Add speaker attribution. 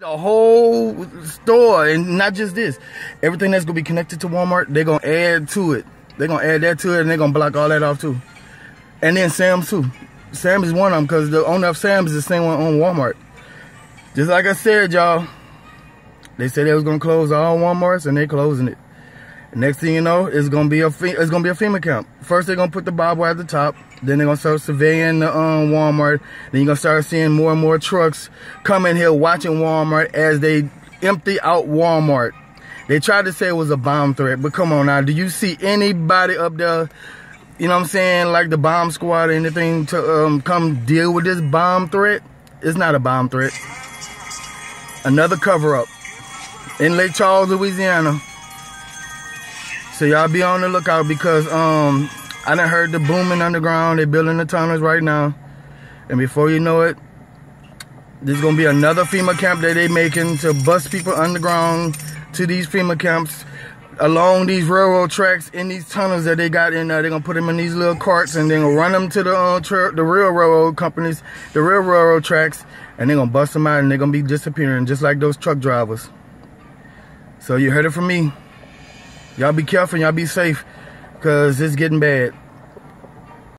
Speaker 1: The whole store, and not just this, everything that's gonna be connected to Walmart, they're gonna add to it. They're gonna add that to it, and they're gonna block all that off too. And then Sam's too. Sam is one of them because the owner of Sam's is the same one on Walmart. Just like I said, y'all, they said they was gonna close all WalMarts, and they closing it. Next thing you know, it's gonna be a it's gonna be a FEMA camp. First, they're gonna put the barbed wire at the top. Then they're gonna start surveying the um, Walmart. Then you're gonna start seeing more and more trucks coming here watching Walmart as they empty out Walmart. They tried to say it was a bomb threat, but come on now, do you see anybody up there? You know what I'm saying? Like the bomb squad or anything to um, come deal with this bomb threat? It's not a bomb threat. Another cover up in Lake Charles, Louisiana. So y'all be on the lookout because um I done heard the booming underground. They're building the tunnels right now. And before you know it, there's gonna be another FEMA camp that they making to bus people underground to these FEMA camps along these railroad tracks in these tunnels that they got in there. They're gonna put them in these little carts and then run them to the uh, the real railroad companies, the real railroad tracks, and they're gonna bust them out and they're gonna be disappearing just like those truck drivers. So you heard it from me. Y'all be careful, y'all be safe, because it's getting bad.